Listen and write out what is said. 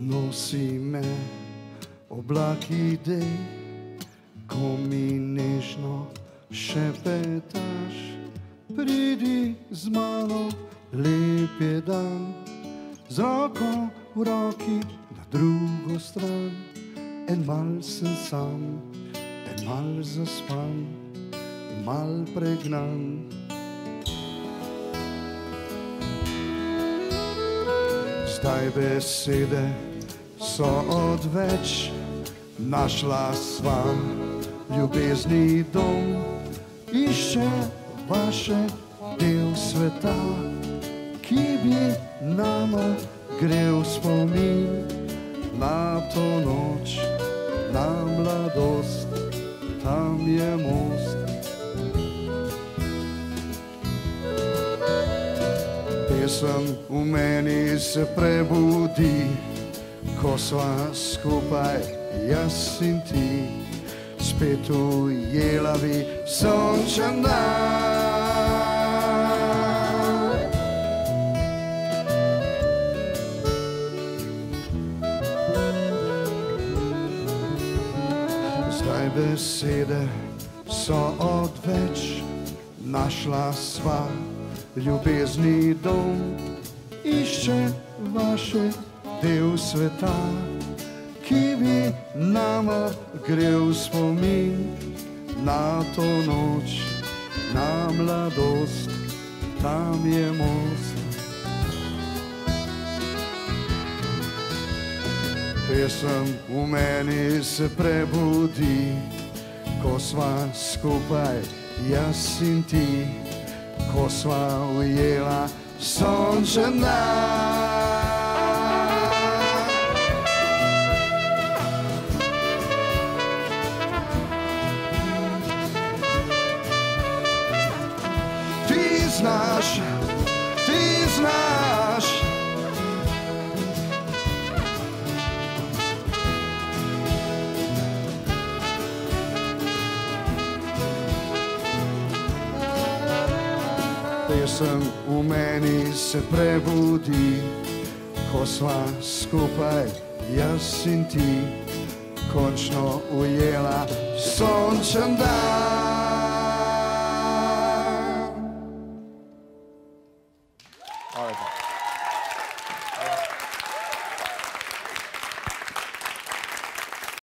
Nosi me oblaki dej, ko mi nežno šepetaš, pridi z mano, lep je dan, z roko v roki drugo stran. En mal sem sam, en mal zaspan, mal pregnan. Zdaj besede so odveč, našla sva ljubezni dom, išče vaše del sveta, ki bi nama grel spomin na to noč, na mladost, tam je most. pesem v meni se prebudi, ko sva skupaj jaz in ti, spet ujela bi sončen dan. Zdaj besede so odveč, našla sva ljubezni dom, išče vaše del sveta, ki bi nama grel spomin na to noč, na mladost, tam je most. Pesem v meni se prebudi, ko sva skupaj jaz in ti ko sva ujela sončen dan. Ti znaš, ti znaš. Pesem v meni se prebudi, ko sva skupaj jaz in ti končno ujela sončen dan.